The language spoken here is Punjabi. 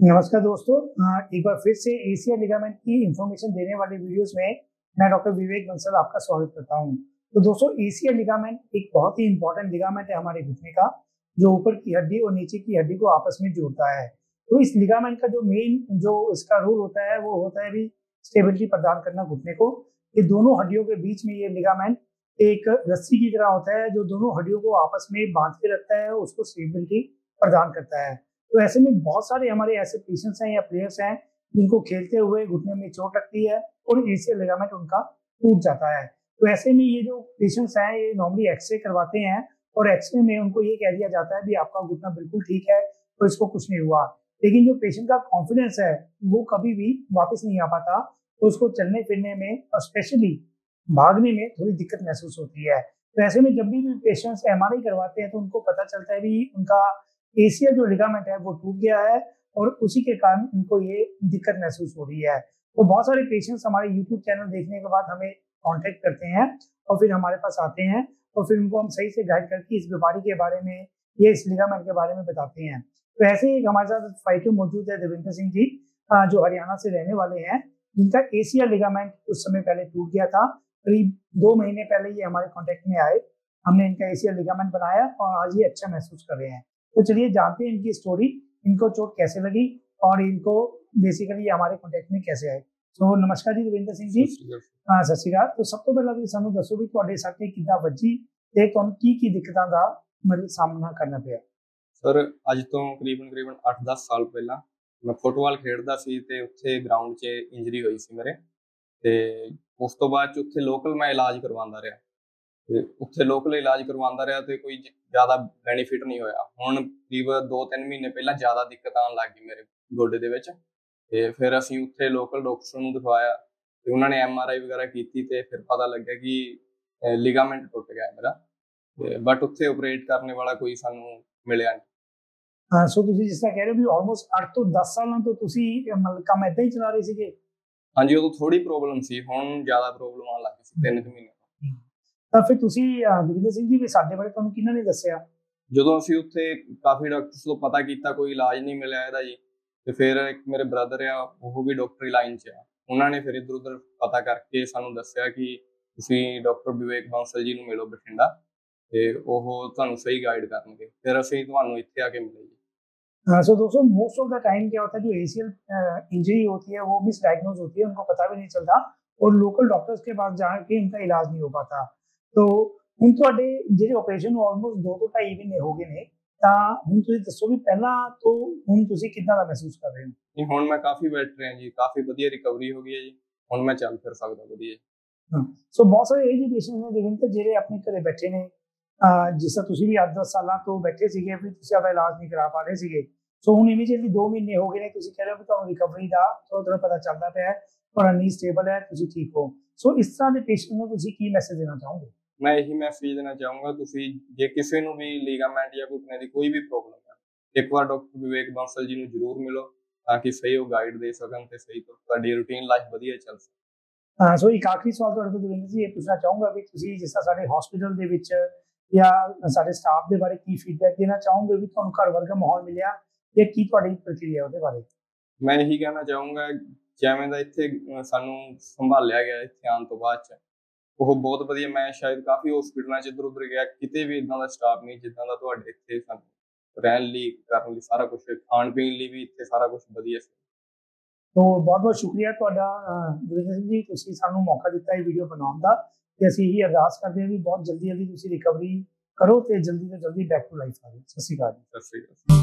नमस्कार दोस्तों एक बार फिर से एशिया लिगामेंट की इंफॉर्मेशन देने वाले वीडियोस में मैं डॉक्टर विवेक बंसल आपका स्वागत करता हूँ। तो दोस्तों एशिया लिगामेंट एक बहुत ही इंपॉर्टेंट लिगामेंट है हमारे घुटने का, जो ऊपर की हड्डी और नीचे की हड्डी को आपस में जोड़ता है। तो इस लिगामेंट का जो मेन जो इसका रोल होता है, वो होता है भी स्टेबिलिटी प्रदान करना घुटने को। ये दोनों हड्डियों के बीच में ये लिगामेंट एक रस्सी की तरह होता है, जो दोनों हड्डियों को आपस में बाँध के रखता है उसको स्टेबिलिटी प्रदान करता है। तो ऐसे में बहुत सारे हमारे ऐसे पेशेंट्स हैं या प्लेयर्स हैं जिनको खेलते हुए घुटने में चोट लगती है और एशियल लिगामेंट उनका टूट जाता है। तो ऐसे में ये जो पेशेंट्स हैं, ये नॉर्मली एक्सरे करवाते हैं और एक्सरे में उनको ये कह दिया जाता है कि आपका घुटना बिल्कुल ठीक है तो इसको कुछ नहीं हुआ। लेकिन जो पेशेंट का कॉन्फिडेंस है, वो कभी भी वापस नहीं आ पाता। तो उसको चलने फिरने में और स्पेशली भागने में थोड़ी दिक्कत महसूस होती है। तो ऐसे में जब भी पेशेंट्स एमआरआई करवाते हैं तो उनको पता चलता है भी उनका एशिया जो लिगामेंट है, वो टूट गया है और उसी के कारण इनको ये दिक्कत महसूस हो रही है। तो बहुत सारे पेशेंट्स हमारे यूट्यूब चैनल देखने के बाद हमें कॉन्टेक्ट करते हैं और फिर हमारे पास आते हैं और फिर उनको हम सही से गाइड करके इस बीमारी के बारे में या इस लिगामेंट के बारे में बताते हैं। तो ऐसे ही हमारे साथ फाइटर मौजूद है देवेंद्र सिंह जी जो हरियाणा से रहने वाले हैं। जिनका एशिया लिगामेंट उस समय पहले टूट गया था, करीब दो महीने पहले ये हमारे कॉन्टेक्ट में आए। हमने इनका एशिया लिगामेंट बनाया और आज ये अच्छा महसूस कर रहे हैं। तो चलिए जानते हैं इनकी स्टोरी इनको चोट कैसे लगी और इनको बेसिकली हमारे कॉन्टेक्ट में कैसे आए ਸੋ ਨਮਸਕਾਰ ਜੀ ਰਵਿੰਦਰ ਸਿੰਘ ਜੀ ਹਾਂ ਸਤਿ ਸ਼੍ਰੀ ਅਕਾਲ ਤੋਂ ਸਭ ਤੋਂ ਪਹਿਲਾਂ ਤੁਸੀਂ ਸਾਨੂੰ ਦੱਸੋ ਵੀ ਤੁਹਾਡੇ ਸੱਟ ਕਿੱਦਾਂ ਵੱਜੀ ਤੇ ਤੁਹਾਨੂੰ ਕੀ ਕੀ ਦਿੱਕਤਾਂ ਦਾ ਮਤਲਬ ਸਾਹਮਣਾ ਕਰਨਾ ਪਿਆ ਸਰ ਅੱਜ ਤੋਂ ਕਰੀਬਨ ਕਰੀਬਨ 8-10 ਸਾਲ ਪਹਿਲਾਂ ਮੈਂ ਫੁੱਟਬਾਲ ਖੇਡਦਾ ਸੀ ਤੇ ਉੱਥੇ ਗਰਾਊਂਡ 'ਚ ਇੰਜਰੀ ਹੋਈ ਸੀ ਮੇਰੇ ਤੇ ਉਸ ਤੋਂ ਬਾਅਦ 'ਚ ਉੱਥੇ ਲੋਕਲ ਮੈਂ ਇਲਾਜ ਕਰਵਾਉਂਦਾ ਰਿਹਾ ਤੇ ਉੱਥੇ ਲੋਕਲ ਇਲਾਜ ਕਰਵਾਉਂਦਾ ਰਿਹਾ ਤੇ ਕੋਈ ਜ਼ਿਆਦਾ ਬੈਨੀਫਿਟ ਨਹੀਂ ਹੋਇਆ। ਹੁਣ ਕਰੀਬ 2-3 ਮਹੀਨੇ ਪਹਿਲਾਂ ਜ਼ਿਆਦਾ ਦਿੱਕਤ ਆਉਣ ਲੱਗ ਗਈ ਮੇਰੇ ਗੋਡੇ ਦੇ ਵਿੱਚ ਤੇ ਫਿਰ ਅਸੀਂ ਉੱਥੇ ਲੋਕਲ ਡਾਕਟਰ ਨੂੰ ਦਿਖਾਇਆ ਤੇ ਉਹਨਾਂ ਨੇ ਐਮ ਆਰ ਆਈ ਵਗੈਰਾ ਕੀਤੀ ਤੇ ਫਿਰ ਪਤਾ ਲੱਗਿਆ ਕਿ ਲਿਗਾਮੈਂਟ ਟੁੱਟ ਗਿਆ ਮੇਰਾ ਬਟ ਉੱਥੇ ਆਪਰੇਟ ਕਰਨ ਵਾਲਾ ਕੋਈ ਸਾਨੂੰ ਮਿਲਿਆ ਨਹੀਂ। ਹਾਂ ਸੋ ਤੁਸੀਂ ਜਿਸ ਤਰ੍ਹਾਂ ਕਹਿ ਰਹੇ ਹੋ ਵੀ ਆਲਮੋਸਟ 8 ਤੋਂ 10 ਸਾਲਾਂ ਤੋਂ ਤੁਸੀਂ ਮਤਲਬ ਕੰਮ ਇਦਾਂ ਹੀ ਚਲਾ ਰਹੇ ਸੀਗੇ? ਹਾਂਜੀ ਉਦੋਂ ਥੋੜੀ ਪ੍ਰੋਬਲਮ ਸੀ ਹੁਣ ਜ਼ਿਆਦਾ ਪ੍ਰੋਬਲਮ ਆਉਣ ਲੱਗ ਗਈ ਸੀ 3 ਮਹੀਨੇ। ਤਾਂ ਫਿਰ ਤੁਸੀਂ ਦਵਿੰਦਰ ਸਿੰਘ ਜੀ ਵੀ ਸਾਡੇ ਬਾਰੇ ਤੁਹਾਨੂੰ ਕਿਹਨਾਂ ਨੇ ਦੱਸਿਆ ਜਦੋਂ ਅਸੀਂ ਉੱਥੇ ਕਾਫੀ ਡਾਕਟਰਸ ਤੋਂ ਪਤਾ ਕੀਤਾ ਕੋਈ ਇਲਾਜ ਨਹੀਂ ਮਿਲਿਆ ਇਹਦਾ ਜੀ ਤੇ ਫਿਰ ਇੱਕ ਮੇਰੇ ਬ੍ਰਦਰ ਆ ਉਹ ਵੀ ਡਾਕਟਰੀ ਲਾਈਨ 'ਚ ਆ ਉਹਨਾਂ ਨੇ ਫਿਰ ਇਧਰ ਉਧਰ ਪਤਾ ਕਰਕੇ ਸਾਨੂੰ ਦੱਸਿਆ ਕਿ ਤੁਸੀਂ ਡਾਕਟਰ ਵਿਵੇਕ ਬਾਂਸਲ ਜੀ ਨੂੰ ਮਿਲੋ ਬਠਿੰਡਾ ਤੇ ਉਹ ਤੁਹਾਨੂੰ ਸਹੀ ਗਾਈਡ ਕਰਨਗੇ ਫਿਰ ਅਸੀਂ ਤੁਹਾਨੂੰ ਇੱਥੇ ਆ ਕੇ ਮਿਲੇ ਜੀ सो दोस्तों मोस्ट ऑफ द टाइम क्या होता है जो एसीएल इंजरी होती है वो मिस डायग्नोज होती है उनको पता भी नहीं चलता और लोकल डॉक्टर्स के पास जाके उनका इलाज नहीं हो पाता ਤੋ ਹੁਣ ਤੁਹਾਡੇ ਜਿਹੜੇ ਆਪਰੇਸ਼ਨ ਨੂੰ ਆਲਮੋਸਟ 2 ਤੋਂ 2.5 ਮਹੀਨੇ ਹੋ ਗਏ ਨੇ ਤਾਂ ਹੁਣ ਤੁਸੀਂ ਦੱਸੋ ਵੀ ਪਹਿਲਾਂ ਤੋਂ ਹੁਣ ਤੁਸੀਂ ਕਿੱਦਾਂ ਦਾ ਮਹਿਸੂਸ ਕਰ ਰਹੇ ਹੋ? ਨਹੀਂ ਹੁਣ ਮੈਂ ਕਾਫੀ ਬੈਟਰ ਹਾਂ ਜੀ ਕਾਫੀ ਵਧੀਆ ਰਿਕਵਰੀ ਹੋ ਗਈ ਹੈ ਜੀ ਹੁਣ ਮੈਂ ਚੱਲ ਫਿਰ ਸਕਦਾ ਵਧੀਆ ਸੋ ਬਹੁਤ ਸਾਰੇ ਇਹ ਜੀ ਪੇਸ਼ੈਂਟ ਨੇ ਜਿਵੇਂ ਕਿ ਜਿਹੜੇ ਆਪਣੇ ਘਰੇ ਬੈਠੇ ਨੇ ਜਿਸ ਤਰ੍ਹਾਂ ਤੁਸੀਂ ਵੀ 8-10 ਸਾਲਾਂ ਤੋਂ ਬੈਠੇ ਸੀਗੇ ਵੀ ਤੁਸੀਂ ਆਪਣਾ ਇਲਾਜ ਨਹੀਂ ਕਰਾ ਪਾ ਰਹੇ ਸੀਗੇ। ਸੋ ਹੁਣ ਇਮੀਡੀਏਟਲੀ 2 ਮਹੀਨੇ ਹੋ ਗਏ ਨੇ ਤੁਸੀਂ ਕਹਿ ਰਹੇ ਹੋ ਕਿ ਤੁਹਾਨੂੰ ਰਿਕਵਰੀ ਦਾ ਥੋੜਾ ਥੋੜਾ ਪਤਾ ਚੱਲਦਾ ਪਿਆ ਹੈ ਤੁਹਾਡਾ ਨੀ ਸਟੇਬਲ ਹੈ ਤੁਸੀਂ ਠੀਕ ਹੋ। ਸੋ ਇਸ ਤਰ੍ਹਾਂ ਦੇ ਪੇਸ਼ੈਂਟ ਨੂੰ ਤੁਸੀਂ ਕੀ ਮੈਸੇਜ ਦੇਣਾ ਚਾਹੋਗੇ? ਮੈਂ ਇਹੀ ਮੈਸੇਜ ਦੇਣਾ ਚਾਹੂੰਗਾ ਤੁਸੀਂ ਜੇ ਕਿਸੇ ਨੂੰ ਵੀ ਲੀਗਾਮੈਂਟ ਜਾਂ ਘੁਟਨੇ ਦੀ ਕੋਈ ਵੀ ਪ੍ਰੋਬਲਮ ਹੈ ਇੱਕ ਵਾਰ ਡਾਕਟਰ ਵਿਵੇਕ ਬਾਂਸਲ ਜੀ ਨੂੰ ਜ਼ਰੂਰ ਮਿਲੋ ਤਾਂ ਕਿ ਸਹੀ ਉਹ ਗਾਈਡ ਦੇ ਸਕਣ ਤੇ ਸਹੀ ਤੁਹਾਡੀ ਰੂਟੀਨ ਲਾਈਫ ਵਧੀਆ ਚੱਲ ਸਕੇ। ਹਾਂ ਸੋ ਇੱਕ ਆਖਰੀ ਸਵਾਲ ਤੁਹਾਡੇ ਤੋਂ ਦਵਿੰਦਰ ਜੀ ਇਹ ਪੁੱਛਣਾ ਚਾਹੂੰਗਾ ਵੀ ਤੁਸੀਂ ਜਿਸ ਤਰ੍ਹਾਂ ਸਾਡੇ ਹਸਪੀਟਲ ਦੇ ਵਿੱਚ ਜਾਂ ਸਾਡੇ ਸਟਾਫ ਦੇ ਬਾਰੇ ਕੀ ਫੀਡਬੈਕ ਦੇਣਾ ਚਾਹੋਗੇ ਵੀ ਤੁਹਾਨੂੰ ਘਰ ਵਰਗਾ ਮਾਹੌਲ ਮਿਲਿਆ ਜਾਂ ਕੀ ਤੁਹਾਡੀ ਪ੍ਰਕਿਰਿਆ ਉਹਦੇ ਬਾਰੇ? ਮੈਂ ਇਹੀ ਕਹਿਣਾ ਚਾਹੂੰਗਾ ਜਿਵੇਂ ਦਾ ਇੱਥੇ ਸਾਨੂੰ ਸੰਭਾਲਿਆ ਗਿਆ ਇੱਥੇ ਆਉਣ ਤੋਂ ਬਾਅਦ ਚ ਉਹ ਬਹੁਤ ਵਧੀਆ ਮੈਂ ਸ਼ਾਇਦ ਕਾਫੀ ਹਸਪੀਟਲਾਂ 'ਚ ਇਧਰ ਉਧਰ ਗਿਆ ਕਿਤੇ ਵੀ ਇਦਾਂ ਦਾ ਸਟਾਫ ਨਹੀਂ ਜਿੱਦਾਂ ਦਾ ਤੁਹਾਡੇ ਇੱਥੇ ਸਾਨੂੰ ਰਹਿਣ ਲਈ ਕਰਨ ਲਈ ਸਾਰਾ ਕੁਝ ਖਾਣ ਪੀਣ ਲਈ ਵੀ ਇੱਥੇ ਸਾਰਾ ਕੁਝ ਵਧੀਆ ਸੀ। ਤੋਂ ਬਹੁਤ ਬਹੁਤ ਸ਼ੁਕਰੀਆ ਤੁਹਾਡਾ ਦਵਿੰਦਰ ਸਿੰਘ ਜੀ ਤੁਸੀਂ ਸਾਨੂੰ ਮੌਕਾ ਦਿੱਤਾ ਇਹ ਵੀਡੀਓ ਬਣਾਉਣ ਦਾ ਤੇ ਅਸੀਂ ਇਹੀ ਅਰਦਾਸ ਕਰਦੇ ਹਾਂ ਵੀ ਬਹੁਤ ਜਲਦੀ ਜਲਦੀ ਤੁਸੀਂ ਰਿਕਵਰੀ ਕਰੋ ਤੇ ਜਲਦੀ ਤੋਂ ਜਲਦੀ ਬੈਕ ਟੂ ਲਾਈਫ ਆ ਜਾਓ। ਸਤਿ ਸ਼੍ਰੀ ਅਕਾਲ ਸਤਿ ਸ਼੍ਰੀ ਅਕਾਲ।